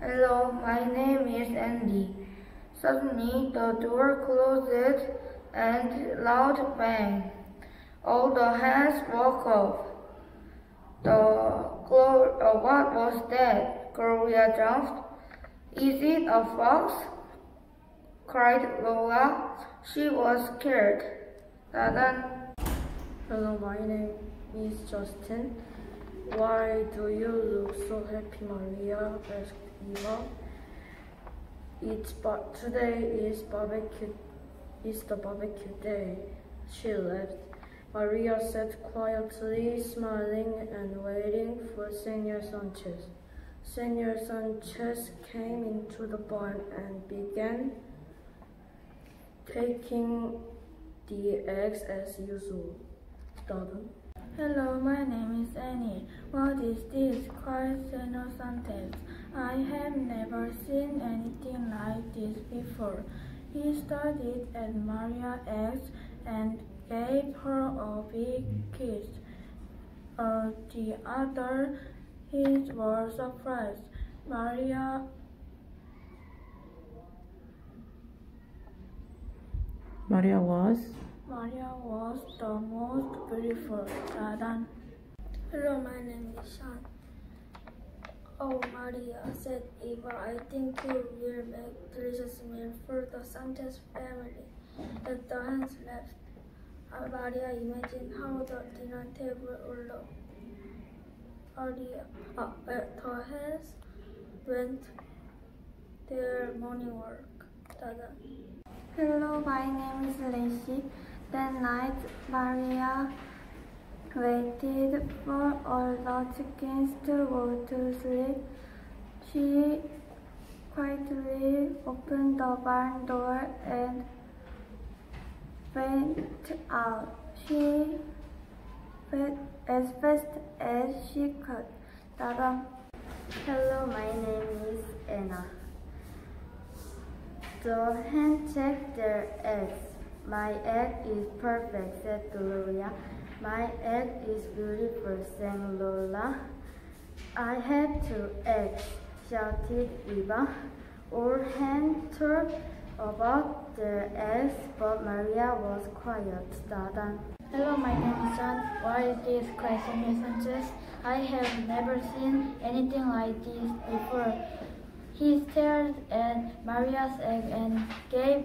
Hello, my name is Andy. Suddenly the door closed and loud bang. All the hands woke up. The Glo- uh, what was that? Gloria jumped. Is it a fox? cried Lola. She was scared. Dadan. Hello, my name is Justin. Why do you look so happy, Maria? asked Eva. It's but today is barbecue. It's the barbecue day. She left. Maria sat quietly, smiling and waiting for Senor Sanchez. Senor Sanchez came into the barn and began taking the eggs as usual. Stubborn. Hello, my name is Annie. What is this? Senor Santos. I have never seen anything like this before. He started at Maria X and gave her a big kiss. Uh, the other his were surprised. Maria Maria was Maria was the most beautiful. Dadan. Hello, my name is Sean. Oh, Maria, said Eva, I think you will make delicious meal for the Sanchez family. The hands left, uh, Maria imagined how the dinner table would look. Maria, uh, uh, her hands went their morning work. Hello, my name is Lacey. That night, Maria waited for all the chickens to go to sleep. She quietly opened the barn door and went out. She went as fast as she could. Hello, my name is Anna. The hen checked their eggs. My egg is perfect, said Gloria. My egg is beautiful, sang Lola. I have two eggs, shouted Eva. All hens talked about their eggs, but Maria was quiet. Dadan. Hello, my name is John. Why is this question Sanchez? I have never seen anything like this before. He stared at Maria's egg and gave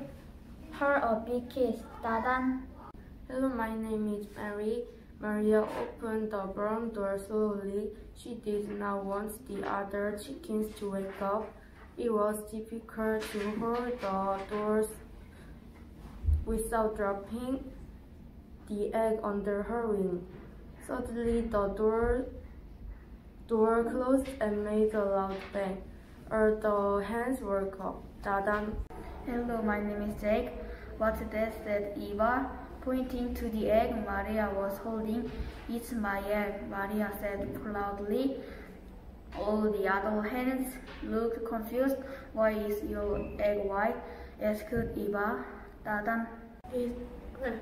her a big kiss. Dadan. Hello, my name is Mary. Maria opened the brown door slowly. She did not want the other chickens to wake up. It was difficult to hold the doors without dropping the egg under her wing. Suddenly, the door door closed and made a loud bang. All the hens woke up. Dadan. Hello, my name is Jake. What's that? said Eva, pointing to the egg Maria was holding. It's my egg, Maria said proudly. All the other hens looked confused. Why is your egg white? asked Eva. Dadan.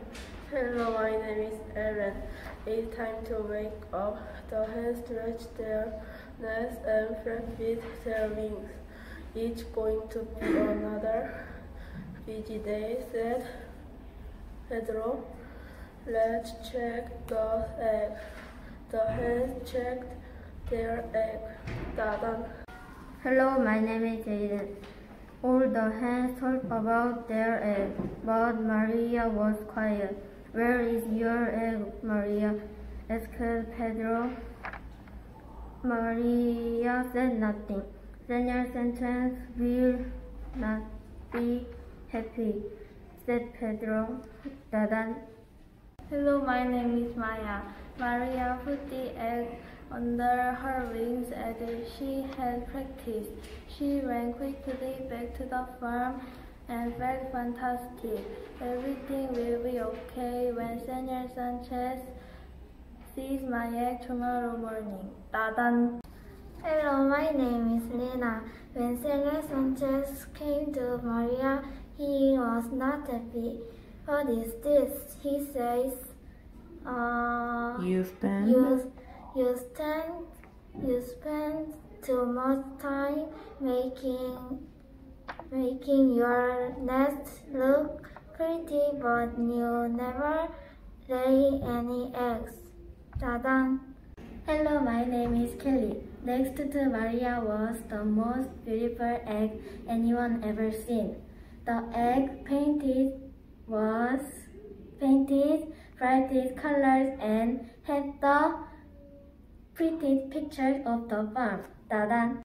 Hello, my name is Aaron. It's time to wake up. The hens stretch their necks and flap with their wings. It's going to be another busy day, said Pedro. Let's check the egg. The hens checked their egg. Dadan. Hello, my name is Jaden. All the hens talked about their egg, but Maria was quiet. Where is your egg, Maria? asked Pedro. Maria said nothing. Senor Sanchez will not be happy, said Pedro. Dadan. Hello, my name is Maya. Maria put the egg under her wings as she had practiced. She ran quickly back to the farm and felt fantastic. Everything will be okay when Senor Sanchez sees my egg tomorrow morning. Dadan. Hello, my name is Lena. When Senor Sanchez came to Maria, he was not happy. What is this? He says. Uh, you spend you, you stand, you spend too much time making making your nest look pretty, but you never lay any eggs. Dadan. Hello, my name is Kelly. Next to Maria was the most beautiful egg anyone ever seen. The egg painted was painted brightest colors and had the pretty pictures of the farm. Dadan.